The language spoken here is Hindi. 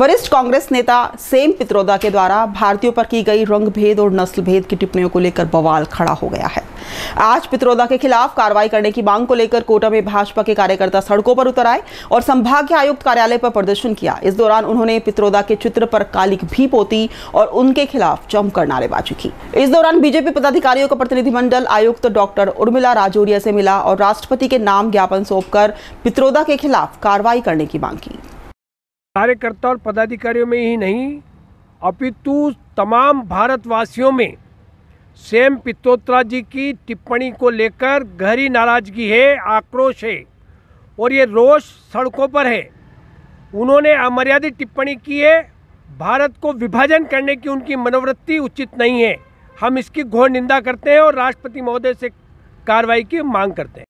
वरिष्ठ कांग्रेस नेता सेम पित्रोदा के द्वारा भारतीयों पर की गई रंग भेद और नस्ल भेद की टिप्पणियों को लेकर बवाल खड़ा हो गया है। आज पित्रोदा के खिलाफ कार्रवाई करने की मांग को लेकर कोटा में भाजपा के कार्यकर्ता सड़कों पर उतर आए और संभागीय आयुक्त कार्यालय पर प्रदर्शन किया। इस दौरान उन्होंने पित्रोदा के चित्र पर कालिक भी पोती और उनके खिलाफ जमकर नारेबाजी की। इस दौरान बीजेपी पदाधिकारियों का प्रतिनिधिमंडल आयुक्त डॉक्टर उर्मिला राजौरिया से मिला और राष्ट्रपति के नाम ज्ञापन सौंपकर पित्रोदा के खिलाफ कार्रवाई करने की मांग की। कार्यकर्ता और पदाधिकारियों में ही नहीं, अपितु तमाम भारतवासियों में सेम पित्रोत्रा जी की टिप्पणी को लेकर गहरी नाराज़गी है, आक्रोश है और ये रोष सड़कों पर है। उन्होंने अमर्यादित टिप्पणी की है, भारत को विभाजन करने की उनकी मनोवृत्ति उचित नहीं है। हम इसकी घोर निंदा करते हैं और राष्ट्रपति महोदय से कार्रवाई की मांग करते हैं।